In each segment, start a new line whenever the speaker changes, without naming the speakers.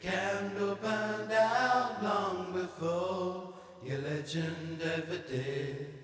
The candle burned out long before your legend ever did.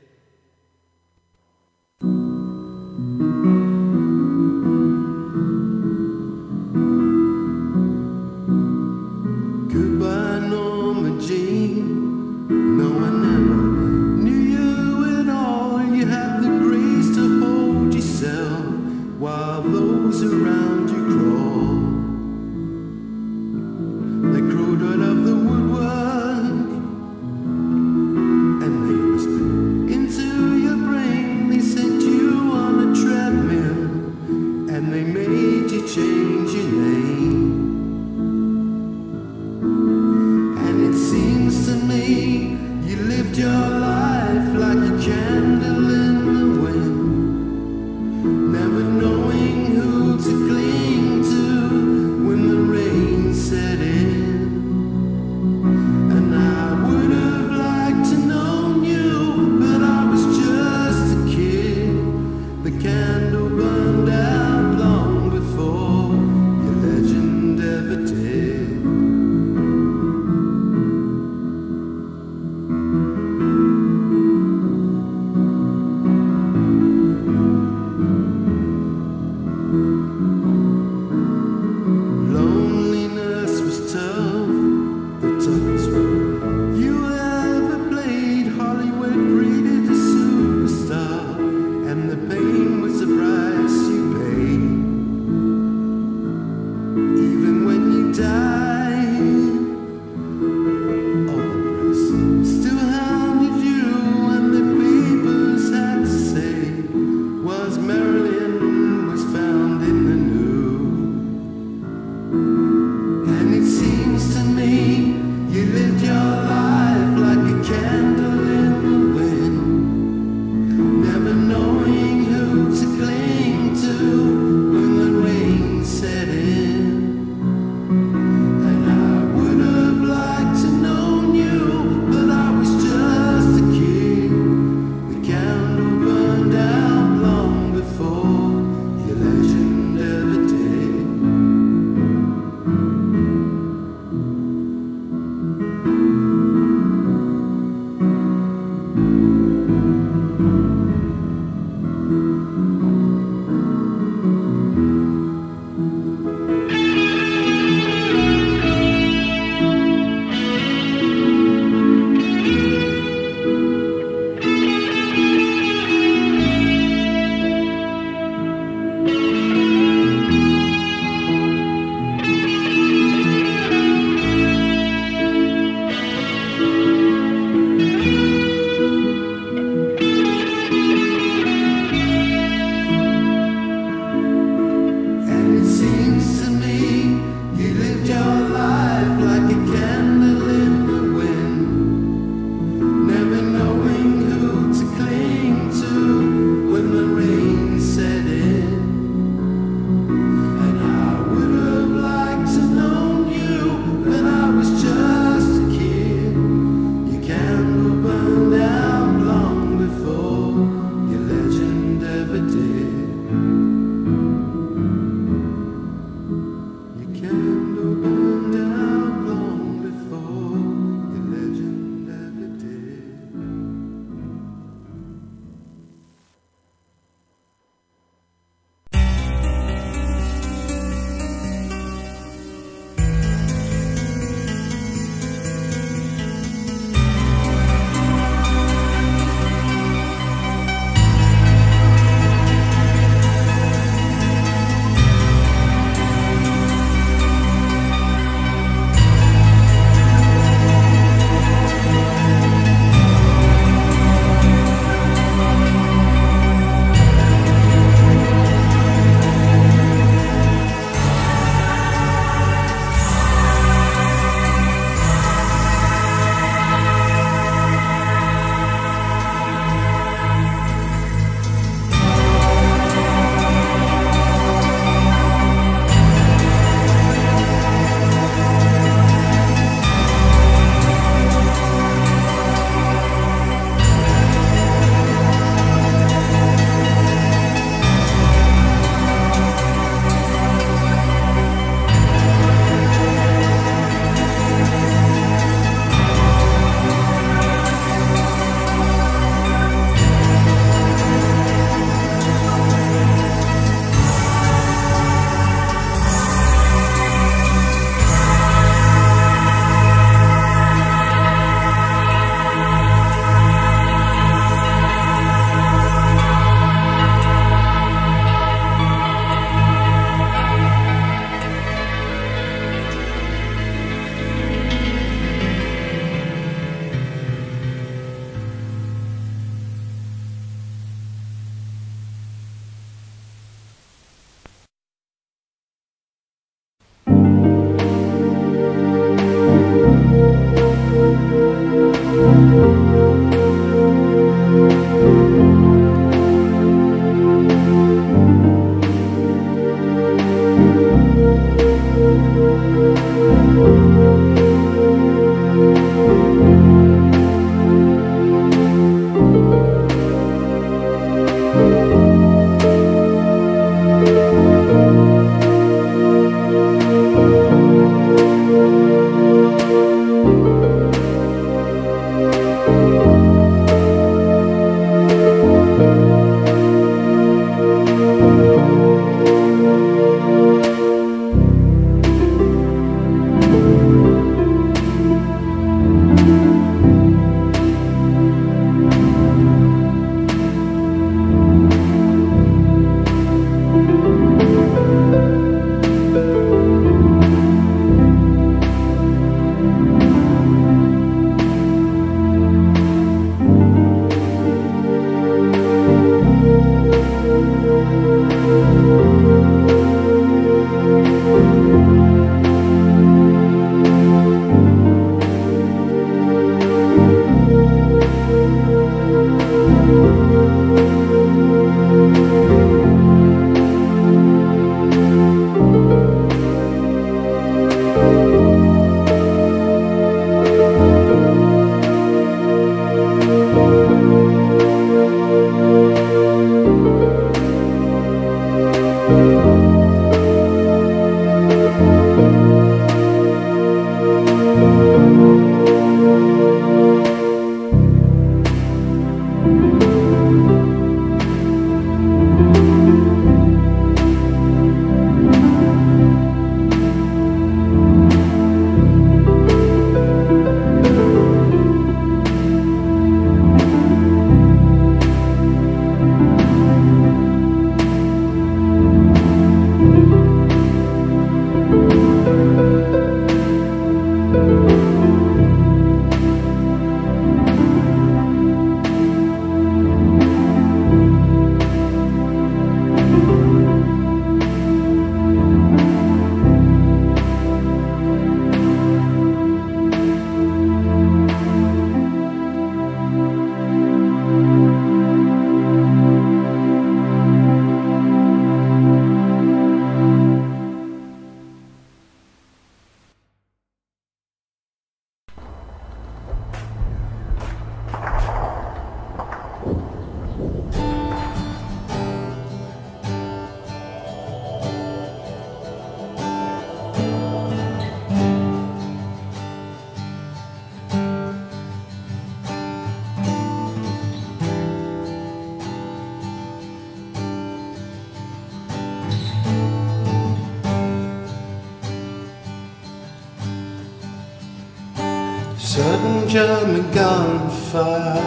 certain German gunfire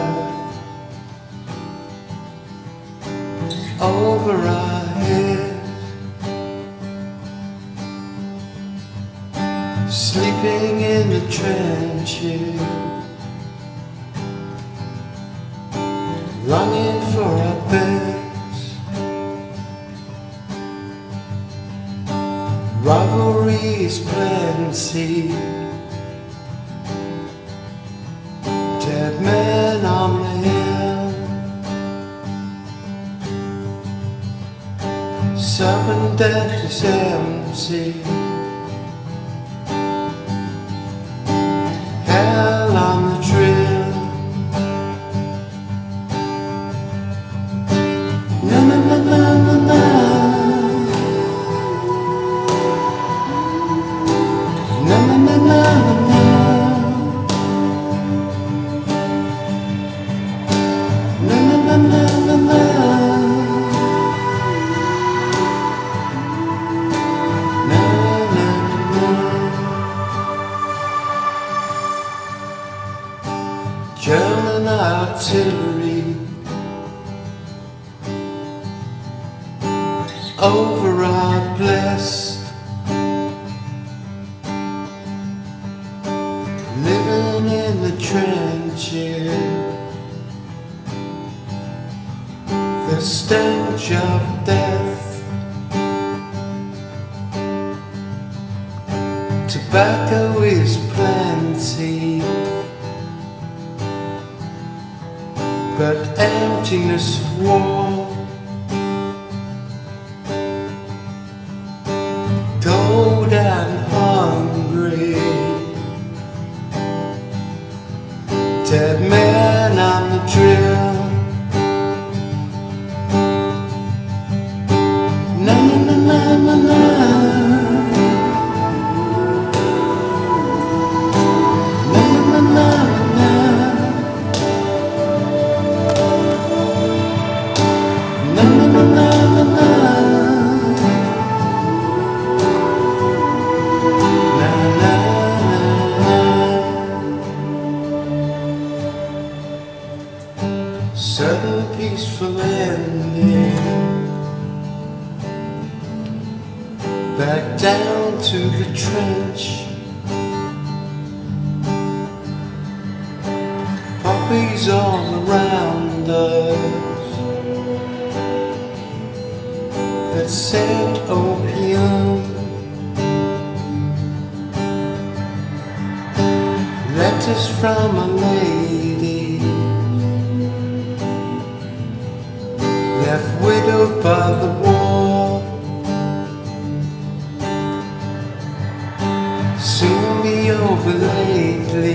over our heads, sleeping in the trenches. is empty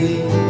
lately.